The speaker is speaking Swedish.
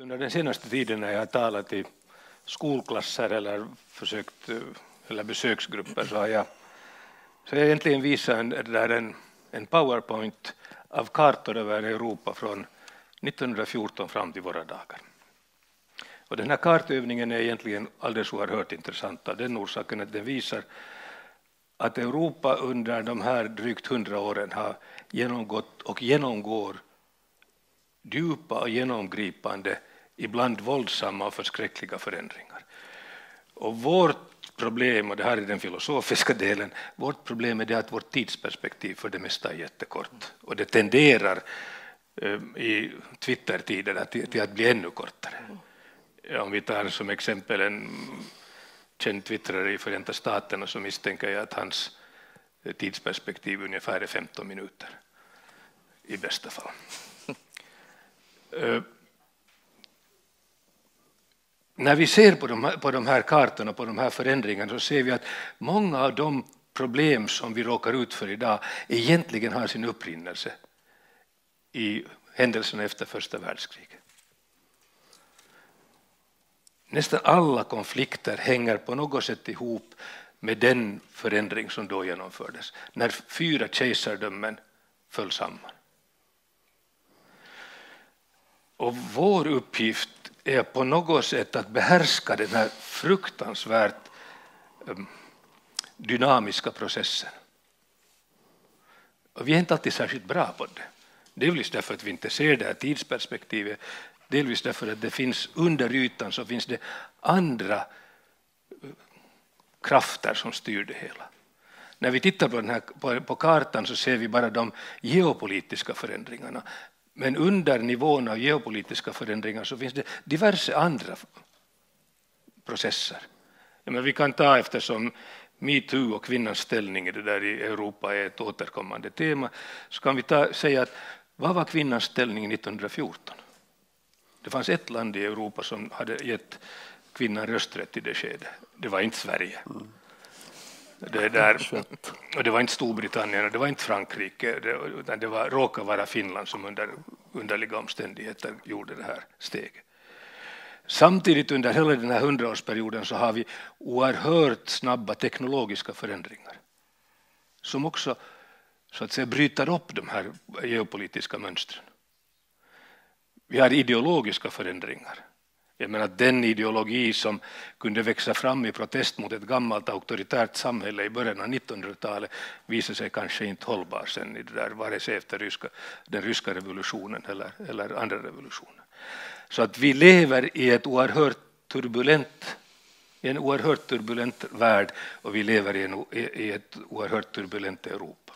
Under den senaste tiden när jag har talat i skolklasser eller försökt eller besöksgrupper så har jag, så jag egentligen visat en, där en, en powerpoint av kartor över Europa från 1914 fram till våra dagar. Och den här kartövningen är egentligen alldeles oerhört intressant av den orsaken att den visar att Europa under de här drygt hundra åren har genomgått och genomgår djupa och genomgripande ibland våldsamma och förskräckliga förändringar. Och vårt problem, och det här är den filosofiska delen, vårt problem är det att vårt tidsperspektiv för det mesta är jättekort. Och det tenderar um, i Twitter-tider till, till att bli ännu kortare. Om vi tar som exempel en känd twittrare i Förenta Staterna så misstänker jag att hans tidsperspektiv ungefär är 15 minuter i bästa fall. när vi ser på de, här, på de här kartorna, på de här förändringarna, så ser vi att många av de problem som vi råkar ut för idag egentligen har sin upprinnelse i händelserna efter första världskriget. Nästan alla konflikter hänger på något sätt ihop med den förändring som då genomfördes, när fyra kejsardömen föll samman. Och vår uppgift är på något sätt att behärska den här fruktansvärt ehm, dynamiska processen. Och vi är inte alltid särskilt bra på det. Delvis därför att vi inte ser det här tidsperspektivet, delvis därför att det finns under ytan så finns det andra eh, krafter som styr det hela. När vi tittar på, den här, på, på kartan så ser vi bara de geopolitiska förändringarna. Men under nivån av geopolitiska förändringar så finns det diverse andra processer. Men vi kan ta eftersom metoo och kvinnans ställning i, det där i Europa är ett återkommande tema, så kan vi ta, säga att vad var kvinnans ställning 1914? Det fanns ett land i Europa som hade gett kvinnan rösträtt i det skedet. Det var inte Sverige. Mm. Det, där, och det var inte Storbritannien och det var inte Frankrike, det, utan det var, råkade vara Finland som under underliga omständigheter gjorde det här steget. Samtidigt under hela den här hundraårsperioden så har vi oerhört snabba teknologiska förändringar som också så att säga bryter upp de här geopolitiska mönstren. Vi har ideologiska förändringar jag menar den ideologi som kunde växa fram i protest mot ett gammalt auktoritärt samhälle i början av 1900-talet visade sig kanske inte hållbar sen i det där, vare sig efter ryska, den ryska revolutionen eller, eller andra revolutioner. Så att vi lever i ett oerhört turbulent i en oerhört turbulent värld och vi lever i, en, i ett oerhört turbulent Europa.